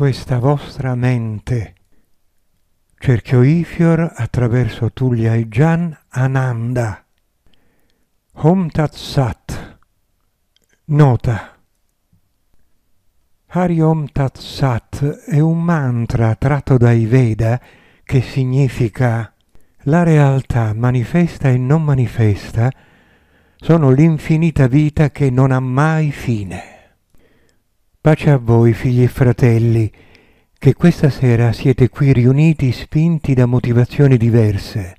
questa vostra mente. Cerchio Ifior attraverso Tullia e Gian Ananda. Om Tat Sat. Nota. Hari Om Tat Sat è un mantra tratto dai Veda che significa la realtà manifesta e non manifesta sono l'infinita vita che non ha mai fine. Pace a voi, figli e fratelli, che questa sera siete qui riuniti spinti da motivazioni diverse,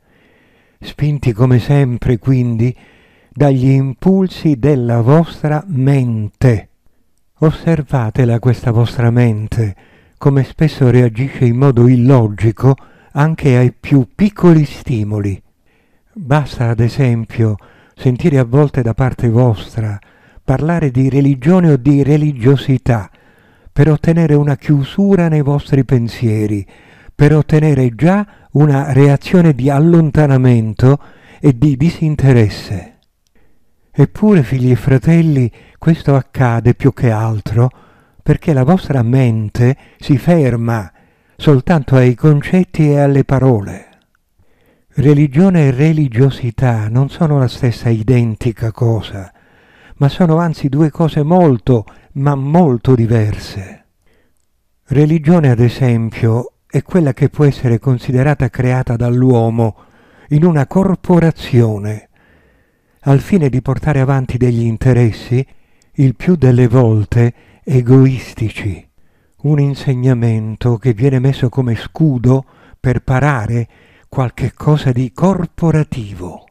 spinti come sempre quindi dagli impulsi della vostra mente. Osservatela questa vostra mente, come spesso reagisce in modo illogico anche ai più piccoli stimoli. Basta, ad esempio, sentire a volte da parte vostra parlare di religione o di religiosità, per ottenere una chiusura nei vostri pensieri, per ottenere già una reazione di allontanamento e di disinteresse. Eppure, figli e fratelli, questo accade più che altro perché la vostra mente si ferma soltanto ai concetti e alle parole. Religione e religiosità non sono la stessa identica cosa ma sono anzi due cose molto, ma molto diverse. Religione, ad esempio, è quella che può essere considerata creata dall'uomo in una corporazione, al fine di portare avanti degli interessi, il più delle volte egoistici, un insegnamento che viene messo come scudo per parare qualche cosa di corporativo.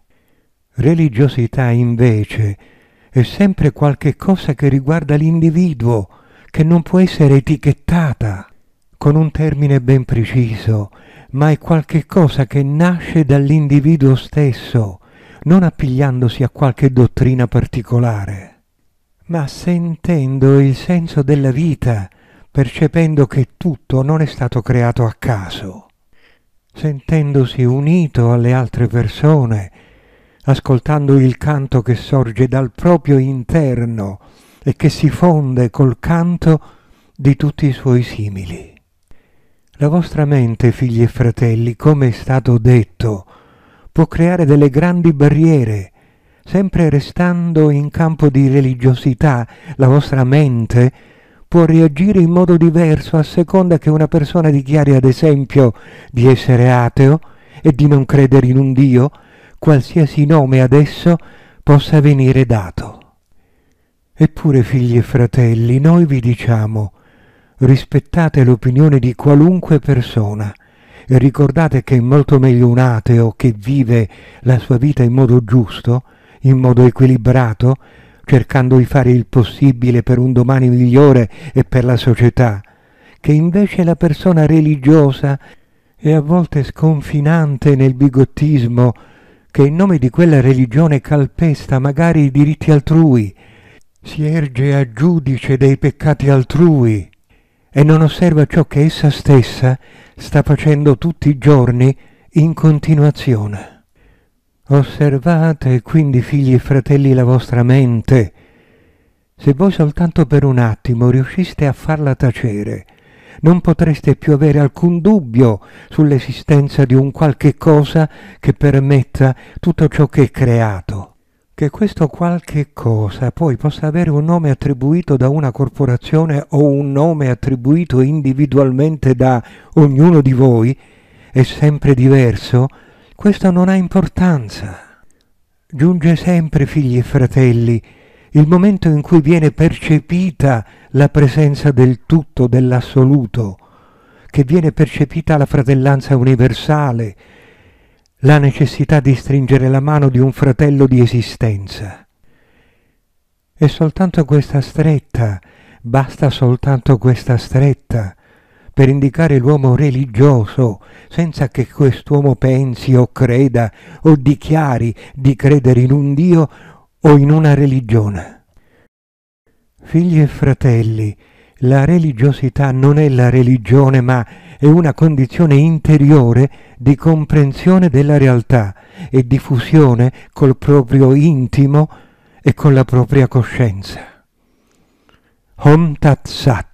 Religiosità invece è sempre qualche cosa che riguarda l'individuo, che non può essere etichettata con un termine ben preciso, ma è qualche cosa che nasce dall'individuo stesso, non appigliandosi a qualche dottrina particolare, ma sentendo il senso della vita, percependo che tutto non è stato creato a caso, sentendosi unito alle altre persone, ascoltando il canto che sorge dal proprio interno e che si fonde col canto di tutti i suoi simili. La vostra mente, figli e fratelli, come è stato detto, può creare delle grandi barriere, sempre restando in campo di religiosità, la vostra mente può reagire in modo diverso a seconda che una persona dichiari ad esempio di essere ateo e di non credere in un Dio, qualsiasi nome adesso possa venire dato. Eppure, figli e fratelli, noi vi diciamo, rispettate l'opinione di qualunque persona e ricordate che è molto meglio un ateo che vive la sua vita in modo giusto, in modo equilibrato, cercando di fare il possibile per un domani migliore e per la società, che invece la persona religiosa e a volte sconfinante nel bigottismo che in nome di quella religione calpesta magari i diritti altrui, si erge a giudice dei peccati altrui e non osserva ciò che essa stessa sta facendo tutti i giorni in continuazione. Osservate quindi, figli e fratelli, la vostra mente. Se voi soltanto per un attimo riusciste a farla tacere, non potreste più avere alcun dubbio sull'esistenza di un qualche cosa che permetta tutto ciò che è creato. Che questo qualche cosa poi possa avere un nome attribuito da una corporazione o un nome attribuito individualmente da ognuno di voi è sempre diverso, questo non ha importanza. Giunge sempre, figli e fratelli, il momento in cui viene percepita la presenza del tutto, dell'assoluto, che viene percepita la fratellanza universale, la necessità di stringere la mano di un fratello di esistenza. E soltanto questa stretta, basta soltanto questa stretta per indicare l'uomo religioso, senza che quest'uomo pensi o creda o dichiari di credere in un Dio o in una religione. Figli e fratelli, la religiosità non è la religione, ma è una condizione interiore di comprensione della realtà e di fusione col proprio intimo e con la propria coscienza. Om Tat Sat.